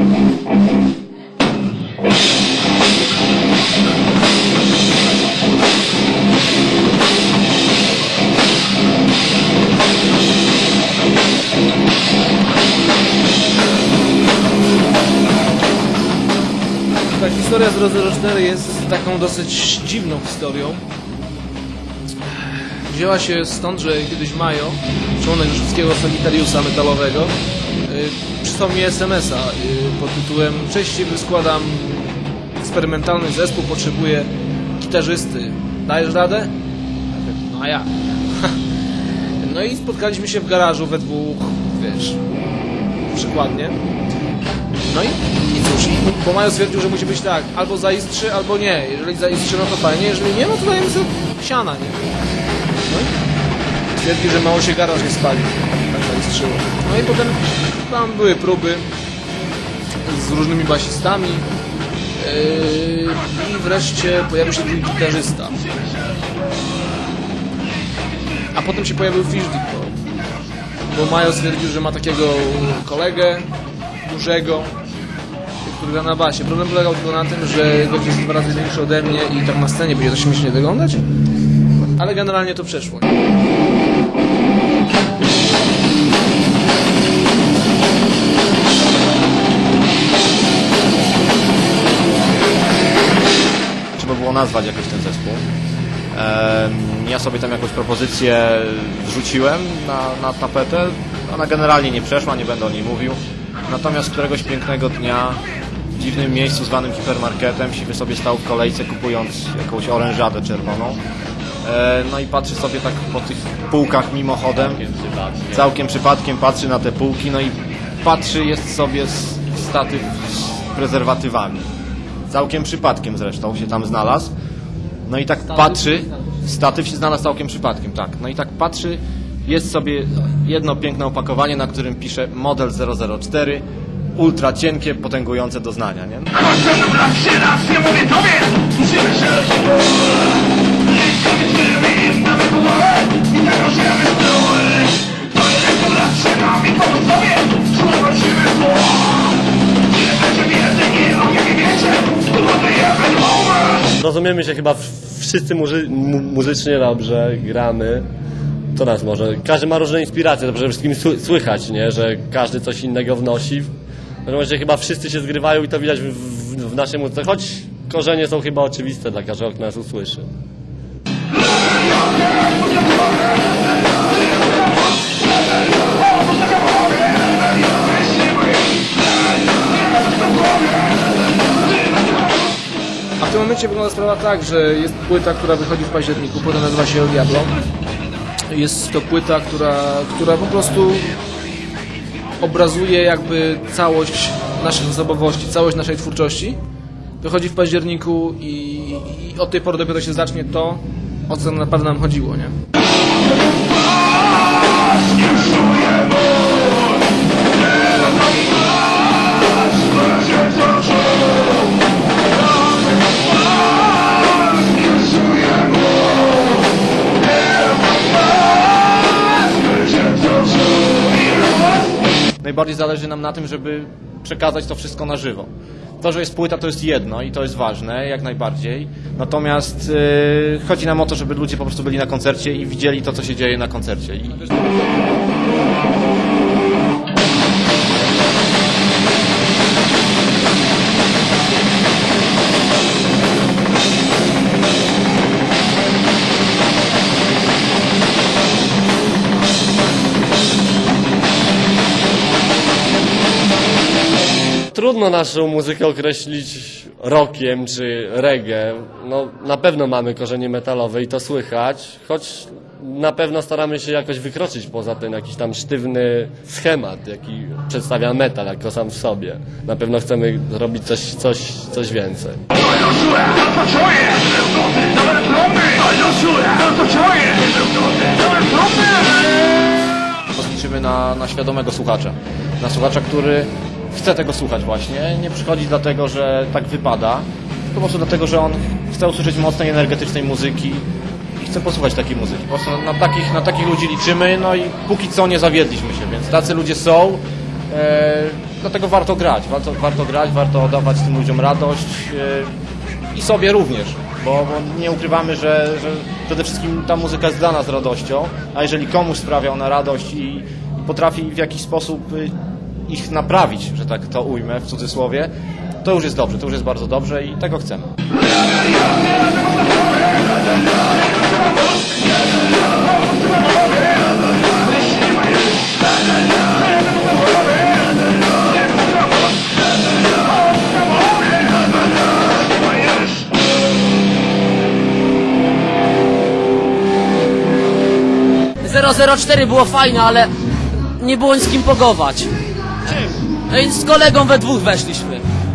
Ta historia z 004 jest taką dosyć dziwną historią. Wzięła się stąd, że kiedyś Majo, członek rzeszowskiego Sagittariusa metalowego, przysłał mi SMS-a yy, pod tytułem Cześć, składam eksperymentalny zespół, potrzebuję gitarzysty. Dajesz radę? No a ja. No i spotkaliśmy się w garażu we dwóch, wiesz, przykładnie. No i, i cóż, bo Majo stwierdził, że musi być tak, albo zaistrzy, albo nie. Jeżeli zaistrzy, no to fajnie, jeżeli nie, no to dajemy sobie siana, nie? No i twierdzi, że mało się garaż nie spalił. Tak zaistrzyło. No i potem tam były próby z różnymi basistami yy, i wreszcie pojawił się drugi gitarzysta. A potem się pojawił Fish Depot, bo Majo stwierdził, że ma takiego kolegę dużego, który gra na basie. Problem polegał tylko na tym, że gość jest dwa razy większy ode mnie i tak na scenie będzie to śmiesznie wyglądać. Ale generalnie to przeszło. trzeba nazwać jakoś ten zespół. Ja sobie tam jakąś propozycję wrzuciłem na, na tapetę. Ona generalnie nie przeszła, nie będę o niej mówił. Natomiast któregoś pięknego dnia w dziwnym miejscu zwanym hipermarketem siwy sobie stał w kolejce kupując jakąś orężadę czerwoną. E, No i patrzy sobie tak po tych półkach mimochodem. Całkiem przypadkiem patrzy na te półki, no i patrzy, jest sobie s- statyw z prezerwatywami. Całkiem przypadkiem zresztą się tam znalazł. No i tak patrzy, statyw się znalazł całkiem przypadkiem, tak. No i tak patrzy, jest sobie jedno piękne opakowanie, na którym pisze model 004, ultra cienkie, potęgujące doznania, nie? Raz się raz, nie mówię tobie Rozumiemy się chyba wszyscy muzy mu muzycznie dobrze, gramy. To nas może. Każdy ma różne inspiracje, to przede wszystkim sły- słychać, nie? że każdy coś innego wnosi. W każdym razie chyba wszyscy się zgrywają i to widać w, w, w naszej muzyce, choć korzenie są chyba oczywiste dla każdego, kto nas usłyszy. W tym momencie wygląda sprawa tak, że jest płyta, która wychodzi w październiku, płyta nazywa się Diablo. Jest to płyta, która, która po prostu obrazuje jakby całość naszych osobowości, całość naszej twórczości. Wychodzi w październiku i, i od tej pory dopiero się zacznie to, o co naprawdę nam chodziło, nie? Najbardziej zależy nam na tym, żeby przekazać to wszystko na żywo. To, że jest płyta, to jest jedno i to jest ważne, jak najbardziej. Natomiast yy, chodzi nam o to, żeby ludzie po prostu byli na koncercie i widzieli to, co się dzieje na koncercie. I Trudno naszą muzykę określić rockiem czy reggae. No, na pewno mamy korzenie metalowe i to słychać, choć na pewno staramy się jakoś wykroczyć poza ten jakiś tam sztywny schemat, jaki przedstawia metal jako sam w sobie. Na pewno chcemy zrobić coś, coś, coś więcej. Liczymy na, na świadomego słuchacza. Na słuchacza, który chce tego słuchać właśnie. Nie przychodzi dlatego, że tak wypada, po prostu dlatego, że on chce usłyszeć mocnej, energetycznej muzyki i chce posłuchać takiej muzyki. Po prostu na takich, na takich ludzi liczymy, no i póki co nie zawiedliśmy się, więc tacy ludzie są. E, dlatego warto grać, warto, warto grać, warto dawać tym ludziom radość yy, i sobie również, bo, bo nie ukrywamy, że, że przede wszystkim ta muzyka jest dla nas radością, a jeżeli komuś sprawia ona radość i, i potrafi w jakiś sposób y, ich naprawić, że tak to ujmę w cudzysłowie, to już jest dobrze, to już jest bardzo dobrze i tego chcemy. Czym? 004 było fajne, ale nie było z kim pogować. No i z kolegą we dwóch weszliśmy.